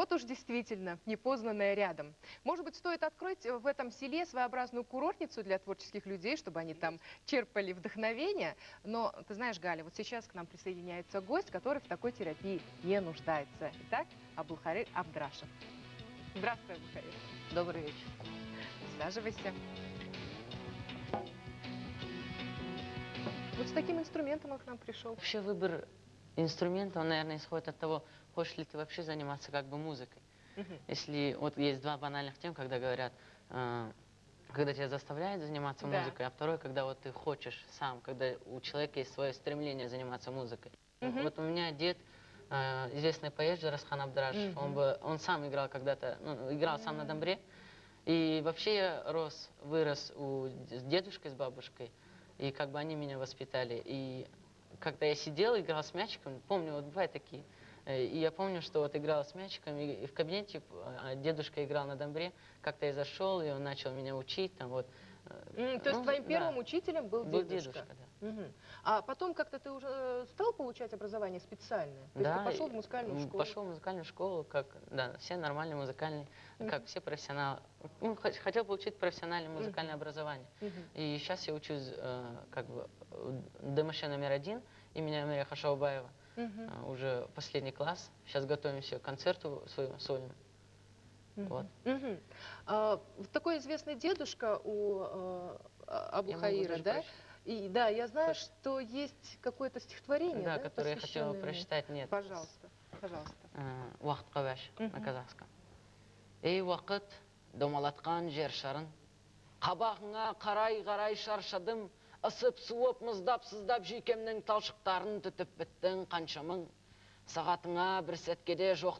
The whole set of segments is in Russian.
Вот уж действительно, непознанное рядом. Может быть, стоит открыть в этом селе своеобразную курортницу для творческих людей, чтобы они там черпали вдохновение. Но, ты знаешь, Галя, вот сейчас к нам присоединяется гость, который в такой терапии не нуждается. Итак, Абулхарир Абдрашев. Здравствуй, Абулхарир. Добрый вечер. Присаживайся. Вот с таким инструментом он к нам пришел. Вообще выбор инструмента, он, наверное, исходит от того, хочешь ли ты вообще заниматься как бы музыкой. Мгм. Если вот есть два банальных тем, когда говорят, э, когда тебя заставляют заниматься Да. музыкой, а второй, когда вот ты хочешь сам, когда у человека есть свое стремление заниматься музыкой. Мгм. Вот у меня дед, э, известный поэт Жарасхан Абдрашев, он, Мгм. бы, он сам играл когда-то, ну, играл сам на домбре. И вообще я рос, вырос у, с дедушкой, с бабушкой, и как бы они меня воспитали. И когда я сидел, играл с мячиком, помню, вот бывают такие, э, и я помню, что вот играл с мячиком, и, в кабинете э, дедушка играл на домбре, как-то я зашел, и он начал меня учить, там вот. Э, То есть ну, твоим да, первым учителем был, был дедушка? дедушка, да. Мгм. А потом как-то ты уже э, стал получать образование специальное? То есть Да, ты пошел в музыкальную школу? Пошел в музыкальную школу, как, да, все нормальные музыкальные, как все профессионалы. Ну, хот- хотел получить профессиональное музыкальное образование. И сейчас я учусь э, как бы в ДМШ номер один имени Амиря Хашаубаева. Мгм. Э, уже последний класс. Сейчас готовимся к концерту своему, своему. Мгм. Вот. Мгм. А, вот такой известный дедушка у э, А- Абу Я могу Хаира, даже да? прочитать. И да, я знаю, Хочешь? что есть какое-то стихотворение, Да, да, которое я хотела посвященное ему? прочитать. Нет. Пожалуйста, пожалуйста. Э, Уақыт қабаш на Мгм. казахском. Ей уақыт, домалатқан жер шарын, қабағыңа қарай-қарай шаршадым, ысып суып мұздап сыздап жүйкемнің талшықтарын түтіп біттің қанша мың. Сағатыңа бір сәтке де жоқ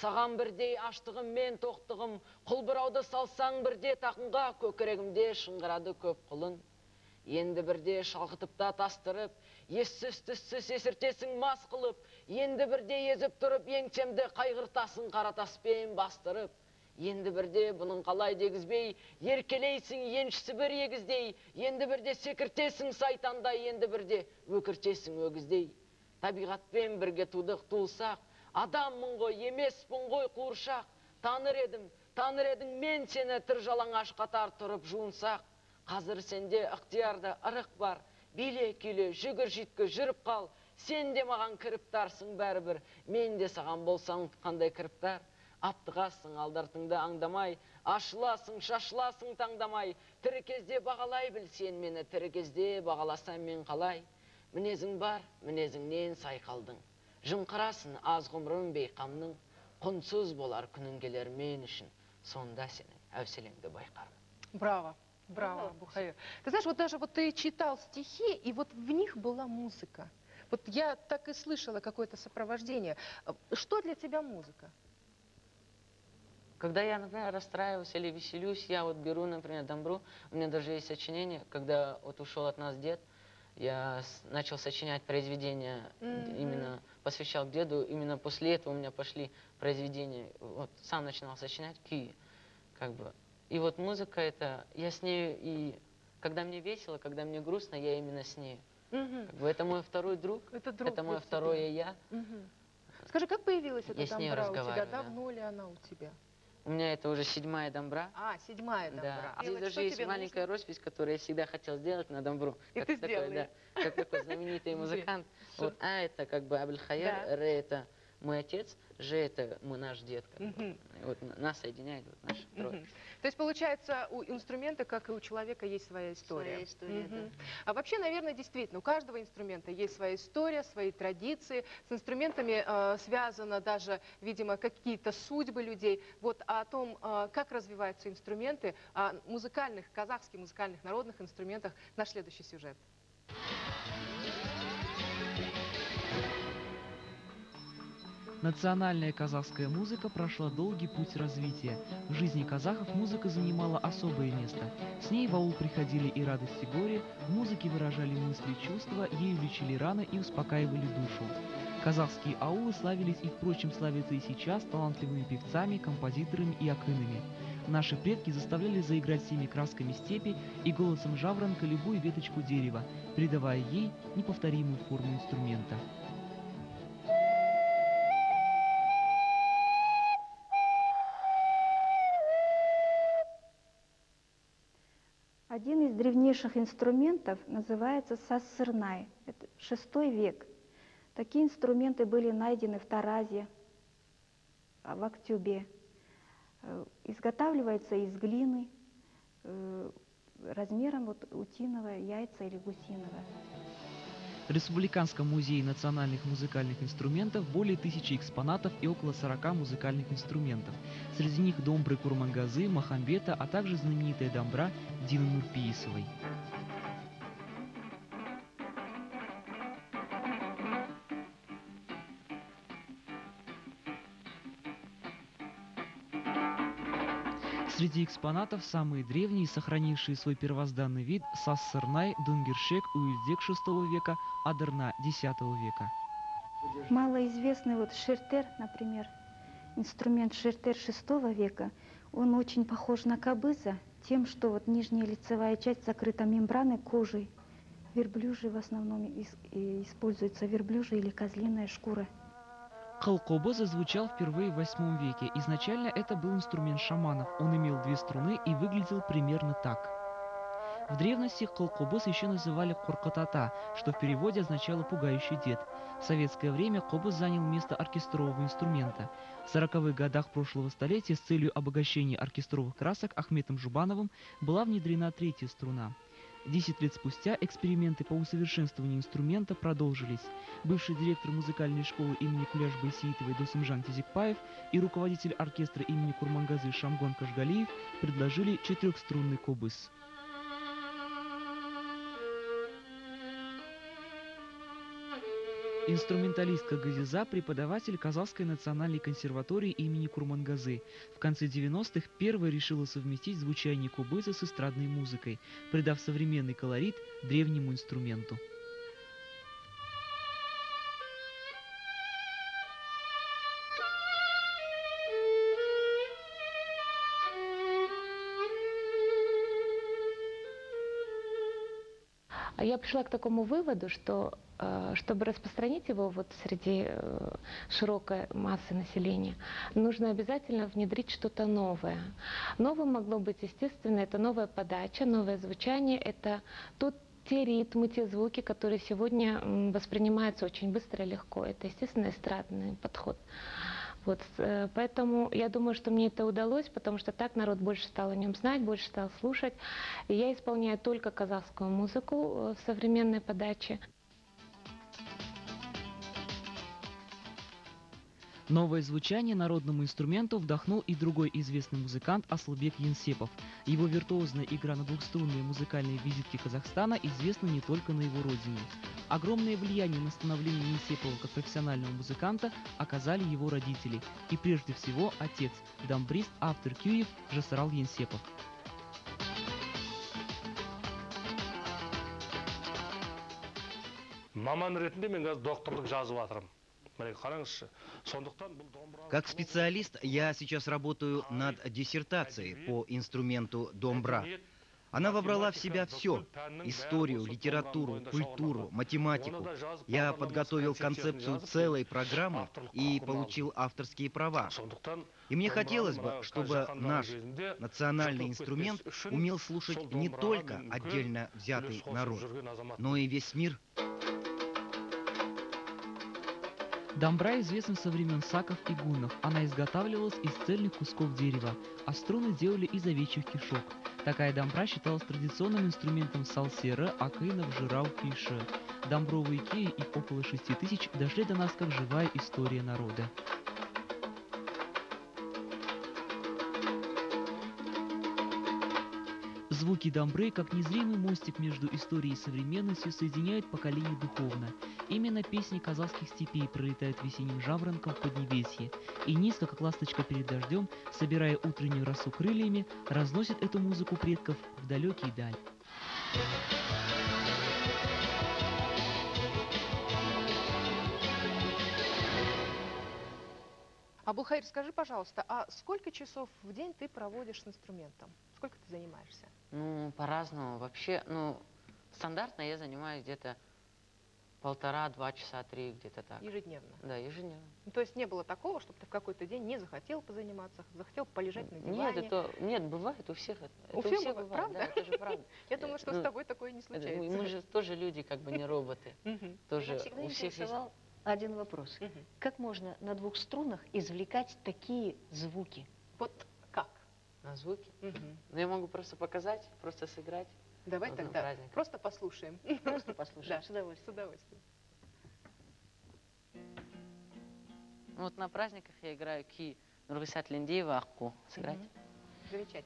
саған бірдей аштығым мен тоқтығым, құлбырауды салсаң бірде тақынға, көкірегімде шыңғырады көп құлын. Енді бірде шалқытып та тастырып, ессіз түссіз есіртесің мас қылып, енді бірде езіп тұрып еңсемді қайғыртасың қара таспен бастырып. Енді бірде бұның қалай дегізбей, еркелейсің еншісі бір егіздей, енді бірде секіртесің сайтандай, енді бірде өкіртесің өгіздей. Табиғатпен бірге тудық туылсақ, адаммын ғой, емеспін ғой қуыршақ. Таныр едім, таныр едің мен сені тыр жалаңаш қатар тұрып жуынсақ. Қазір сенде ықтиярда ырық бар, биле күйле жүгір жүйткө жүріп қал. Сен де маған кіріптарсың бәрібір, мен де саған болсаң қандай кіріптар. Аптығасың алдартыңды аңдамай, ашыласың, шашыласың таңдамай. Тірі кезде бағалай біл сен мені, тірі кезде бағаласам мен қалай. Мінезің бар, мінезіңнен сай қалдың. Жымқырасын аз ғұмырым бейқамның, құнсыз болар күнің келер мен үшін. Сонда сенің әуселеңді байқармын. Браво, браво, Абу Хаир. Ты знаешь, вот даже вот ты читал стихи, и вот в них была музыка. Вот я так и слышала какое-то сопровождение. Э, Что для тебя музыка? Когда я, например, расстраиваюсь или веселюсь, я вот беру, например, домбру. У меня даже есть сочинение, когда вот ушел от нас дед, я начал сочинять произведения, д- Мгм. именно посвящал деду. Именно после этого у меня пошли произведения. Вот сам начинал сочинять ки, как бы. И вот музыка это, я с нею и когда мне весело, когда мне грустно, я именно с ней. Мгм. Как бы это мой второй друг, Это друг это мое второе я. Мгм. Скажи, как появилась эта Я с ней домбра у тебя? разговариваю, да. Давно ли она у тебя? У меня это уже седьмая домбра. А, седьмая домбра. Да. Здесь даже есть маленькая роспись, которую я всегда хотел сделать на домбру. И как ты такой, сделал да, как такой знаменитый музыкант. Вот А это как бы Абельхайер, Да. Р это мой отец, Ж это мы наш дед. как бы. Вот нас соединяет вот наш трое. То есть, получается, у инструмента, как и у человека, есть своя история. Своя история, Мгм. А вообще, наверное, действительно, у каждого инструмента есть своя история, свои традиции. С инструментами э, связано даже, видимо, какие-то судьбы людей. Вот о том, э, как развиваются инструменты, о музыкальных, казахских музыкальных народных инструментах наш следующий сюжет. Национальная казахская музыка прошла долгий путь развития. В жизни казахов музыка занимала особое место. С ней в аул приходили и радости горе, в музыке выражали мысли и чувства, ею лечили раны и успокаивали душу. Казахские аулы славились и, впрочем, славятся и сейчас талантливыми певцами, композиторами и акынами. Наши предки заставляли заиграть всеми красками степи и голосом жаворонка любую веточку дерева, придавая ей неповторимую форму инструмента. Древнейших инструментов называется сассырнай. Это шестой век. Такие инструменты были найдены в Таразе, а, в Актюбе. Э, изготавливается из глины э, размером вот утиного яйца или гусиного. Республиканском музее национальных музыкальных инструментов более тысячи экспонатов и около 40 музыкальных инструментов. Среди них домбры Курмангазы, Махамбета, а также знаменитая домбра Дины Нурпиисовой. Среди экспонатов самые древние, сохранившие свой первозданный вид – Сассырнай, Дунгершек, Уильдек VI века, Адерна X века. Малоизвестный вот шертер, например, инструмент шертер VI века, он очень похож на кабыза тем, что вот нижняя лицевая часть закрыта мембраной кожей. Верблюжий в основном используется верблюжий или козлиная шкура. Колкобо зазвучал впервые в восьмом веке. Изначально это был инструмент шаманов. Он имел две струны и выглядел примерно так. В древности колкобос еще называли коркотата, что в переводе означало «пугающий дед». В советское время кобос занял место оркестрового инструмента. В 40-х годах прошлого столетия с целью обогащения оркестровых красок Ахметом Жубановым была внедрена третья струна. Десять лет спустя эксперименты по усовершенствованию инструмента продолжились. Бывший директор музыкальной школы имени Куляш Байсеитовой Досымжан Тизикпаев и руководитель оркестра имени Курмангазы Шамгон Кашгалиев предложили четырехструнный кобыс. Инструменталистка Газиза – преподаватель Казахской национальной консерватории имени Курмангазы. В конце 90-х первая решила совместить звучание кубыза с эстрадной музыкой, придав современный колорит древнему инструменту. Я пришла к такому выводу, что э, чтобы распространить его вот среди э, широкой массы населения, нужно обязательно внедрить что-то новое. Новым могло быть, естественно, это новая подача, новое звучание, это тот те ритмы, те звуки, которые сегодня воспринимаются очень быстро и легко. Это, естественно, эстрадный подход. Вот, э, поэтому я думаю, что мне это удалось, потому что так народ больше стал о нем знать, больше стал слушать. И я исполняю только казахскую музыку э, в современной подаче. Новое звучание народному инструменту вдохнул и другой известный музыкант Аслбек Янсепов. Его виртуозная игра на двухструнные музыкальные визитки Казахстана известна не только на его родине. Огромное влияние на становление Янсепова как профессионального музыканта оказали его родители. И прежде всего отец, дамбрист, автор кюев Жасарал Янсепов. маман ретінде мен қазір докторлық жазып жатырмын как специалист я сейчас работаю над диссертацией по инструменту домбра. Она вобрала в себя все – историю, литературу, культуру, математику. Я подготовил концепцию целой программы и получил авторские права. И мне хотелось бы, чтобы наш национальный инструмент умел слушать не только отдельно взятый народ, но и весь мир – Дамбра известна со времен саков и гуннов. Она изготавливалась из цельных кусков дерева, а струны делали из овечьих кишок. Такая дамбра считалась традиционным инструментом салсера, акынов, жирау, кише. Дамбровые кеи, их около шести тысяч, дошли до нас как живая история народа. Звуки дамбры, как незримый мостик между историей и современностью, соединяют поколения духовно. Именно песни казахских степей пролетают весенним жаворонком в Поднебесье, и низко, как ласточка перед дождем, собирая утреннюю росу крыльями, разносит эту музыку предков в далекий даль. Абулхайр, скажи, пожалуйста, а сколько часов в день ты проводишь с инструментом? Сколько ты занимаешься? Ну, по-разному. Вообще, ну, стандартно я занимаюсь где-то полтора-два часа, три где-то так. Ежедневно. Да, ежедневно. Ну, То есть не было такого, чтобы ты в какой-то день не захотел позаниматься, захотел полежать на диване. Нет, это нет, бывает у всех. Это, У это всех бывает, правда? Да, это же правда. Я думаю, что с ну, тобой такое не случается. мы, же тоже люди, как бы не роботы. Тоже у всех есть. один вопрос. Как можно на двух струнах извлекать такие звуки? Вот как? На звуки. Ну, я могу просто показать, просто сыграть. Давай на тогда праздник. просто послушаем. Просто послушаем, Да. с удовольствием. С удовольствием. Вот на праздниках я играю ки Нургисат Линдеева Акку. Сыграть? Замечательно.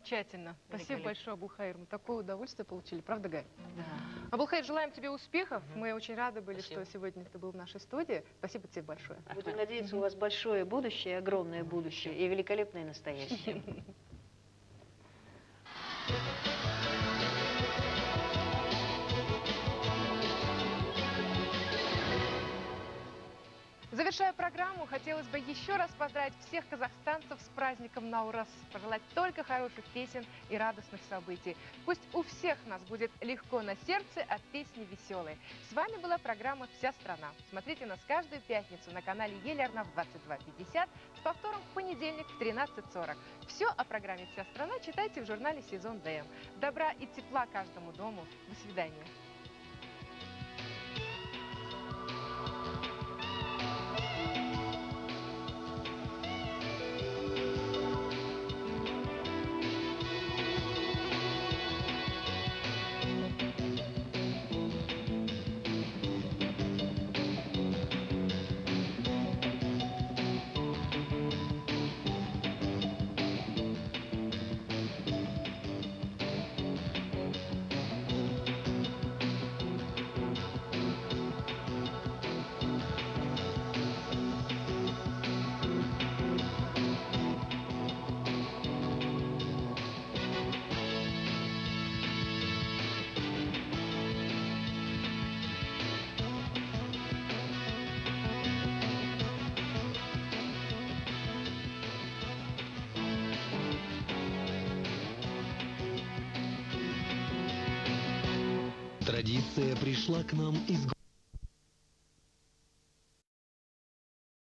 Замечательно. Спасибо большое, Абулхайр. Мы такое удовольствие получили, правда, Галь? Да. Абулхайр, желаем тебе успехов. Мы очень рады были, Спасибо. что сегодня ты был в нашей студии. Спасибо тебе большое. Будем надеяться, у вас большое будущее, огромное будущее и великолепное настоящее. хотелось бы еще раз поздравить всех казахстанцев с праздником Наурас, пожелать только хороших песен и радостных событий. Пусть у всех нас будет легко на сердце от песни веселой. С вами была программа «Вся страна». Смотрите нас каждую пятницу на канале Елерна в 22.50 с повтором в понедельник в 13.40. Все о программе «Вся страна» читайте в журнале «Сезон ДМ». Добра и тепла каждому дому. До свидания. Традиция пришла к нам из